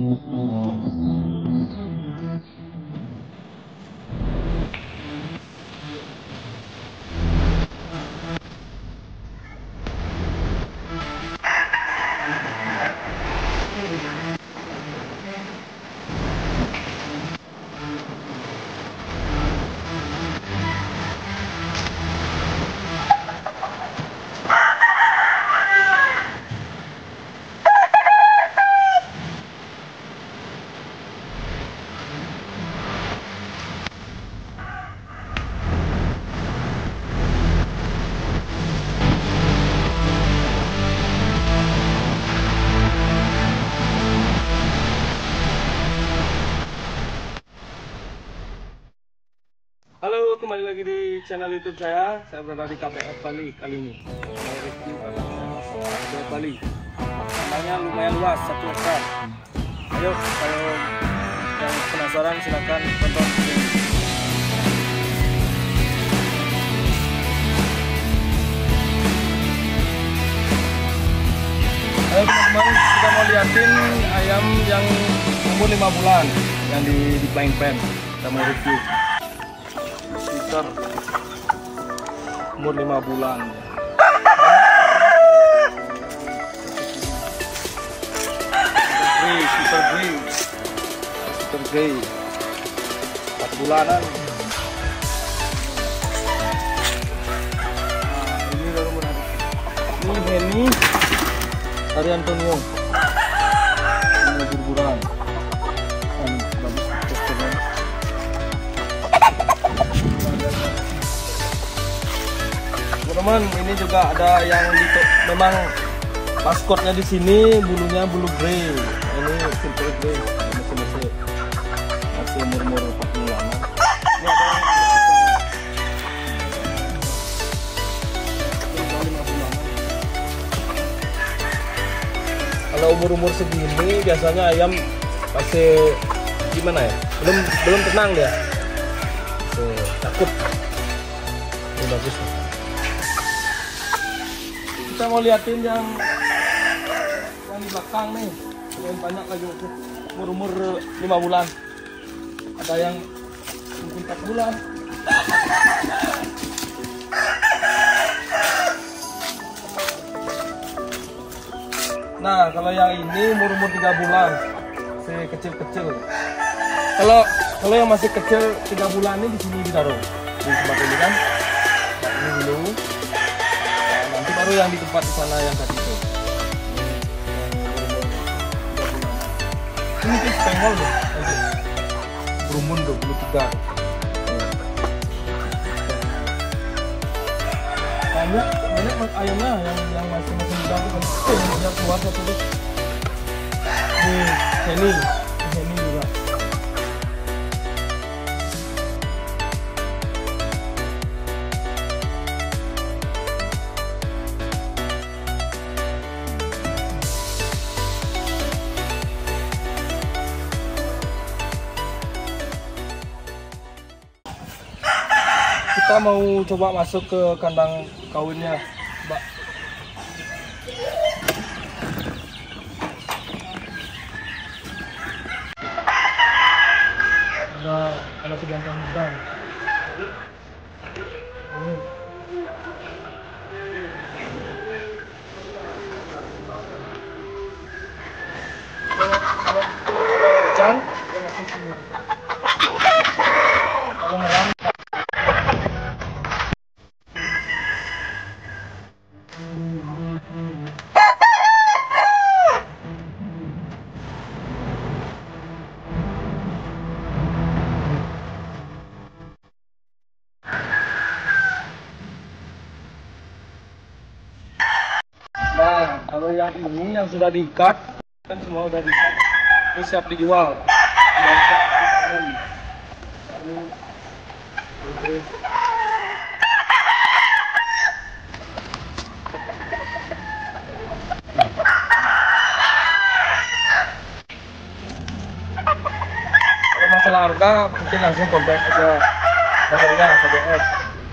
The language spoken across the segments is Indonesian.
うん。Kembali lagi di channel YouTube saya. Saya berada di KPF Bali kali ini. KPF Bali. Namanya lumayan luas, satu hektar. Ayo, kalau yang penasaran silakan tonton. Ayo teman-teman, kita mau liatin ayam yang umur 5 bulan yang di, di flying pan. Kita mau review sekitar umur lima bulan. Super gray super gray empat bulanan. Nah, ini baru menarik ini Henny Hari Antonio teman-teman ini juga ada yang di, memang maskotnya di sini bulunya bulu grey. Ini silver grey masih masih masih umur umur 40 lama ini ada yang kalau umur umur segini biasanya ayam masih gimana ya? Belum belum tenang dia. Masih takut. Ini bagus. nih kita mau liatin yang yang di belakang nih. Yang banyak lagi umur umur lima bulan. Ada yang mungkin empat bulan. Nah kalau yang ini umur umur tiga bulan. Si kecil kecil kalau kalau yang masih kecil tiga bulan ini di sini ditaruh. Di tempat ini kan baru yang di tempat di sana yang tadi itu. Ini tuh spengol tuh bulu tiga banyak banyak ayamnya yang yang masih masih muda kan. Oh, yang keluar satu tuh ini ini kita mau coba masuk ke kandang kawinnya mbak. Ada ada pejantan muda Nah, kalau yang ini yang sudah diikat, kan semua sudah diikat, ini siap dijual. Sudah diikat, kan. Ini, ini. Kalau harga, mungkin langsung kontak aja. Masalahnya KBS.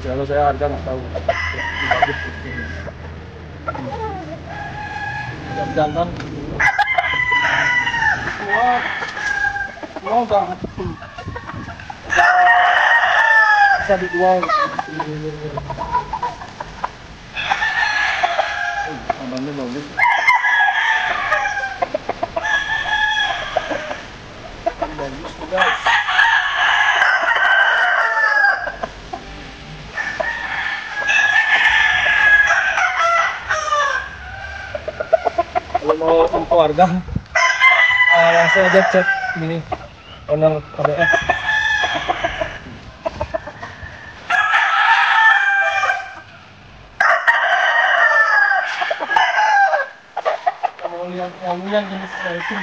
Kalau saya harga nggak tahu. Jangan semua semua udah bisa dijual abangnya bagus bagus juga mau harga uh, langsung aja cek ini owner KBF kalau yang kamu yang jenis itu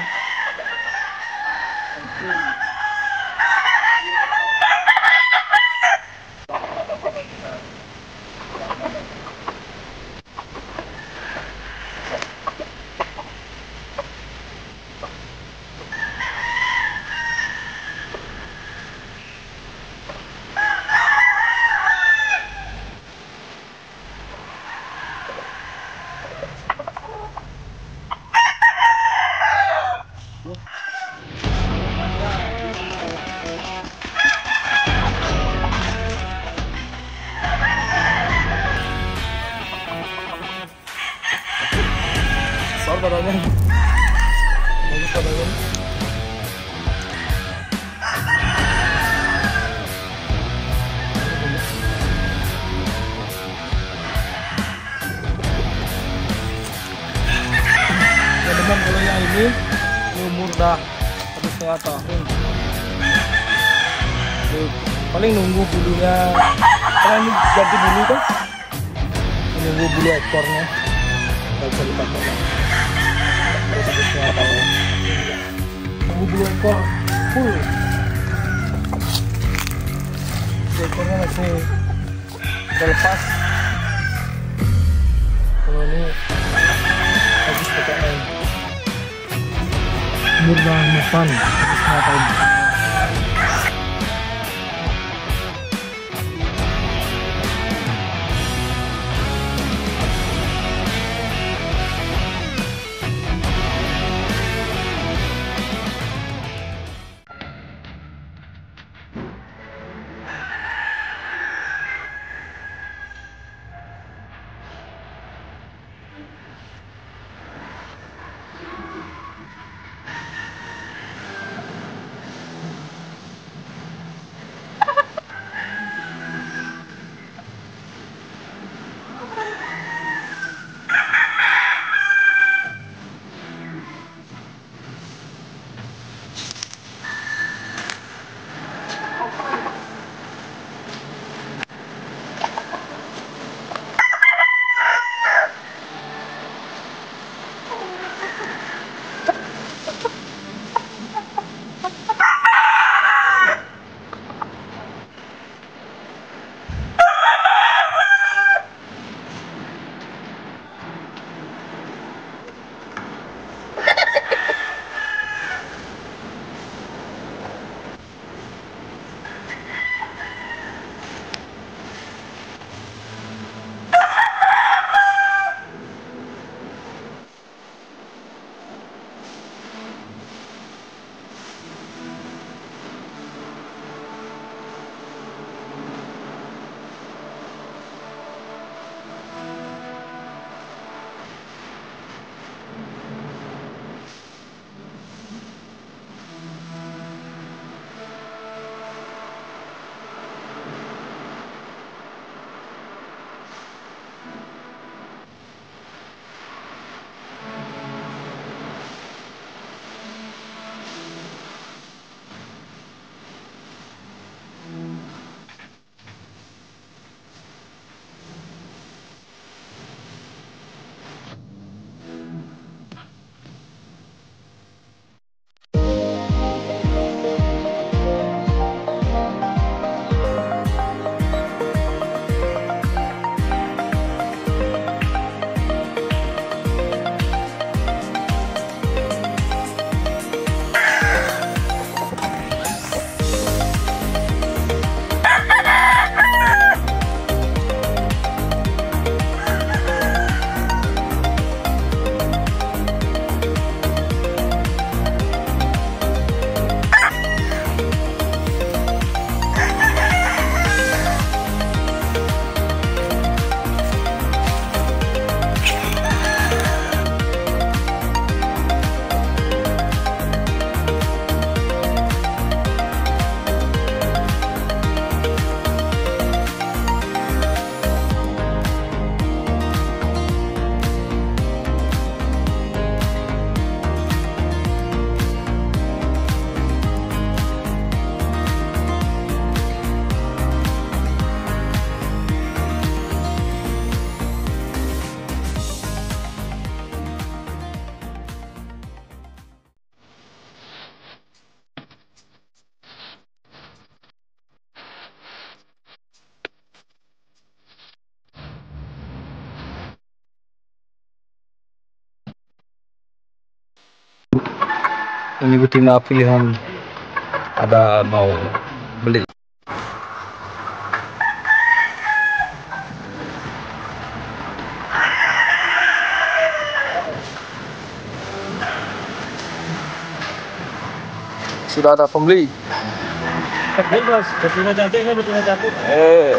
teman kalau yang ini umur dah satu setengah tahun. Tuh, paling nunggu bulunya. Karena ini ganti bulu kan? Menunggu bulu ekornya. Nggak bisa dipakai lagi satu setengah tahun. Nunggu bulu ekor full. Bulu ekornya masih udah lepas. Kalau ini habis pakai air umur dah betina pilihan. Ada mau beli? Sudah ada pembeli. bebas betina cantik kan betina cantik. Eh,